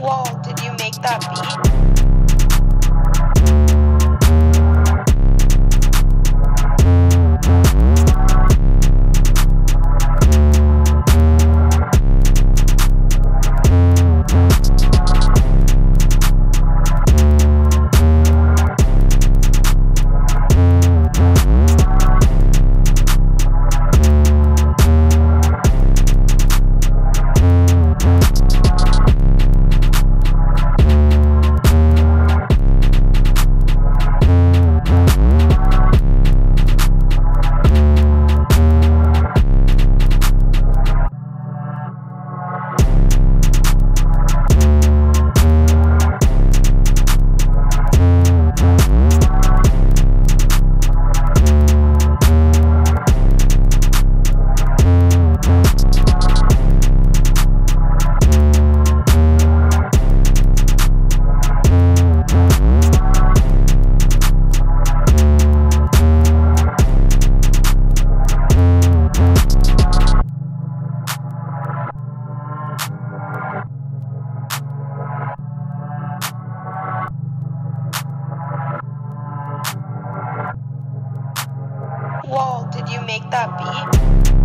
wall did you make that beat? Whoa, did you make that beat?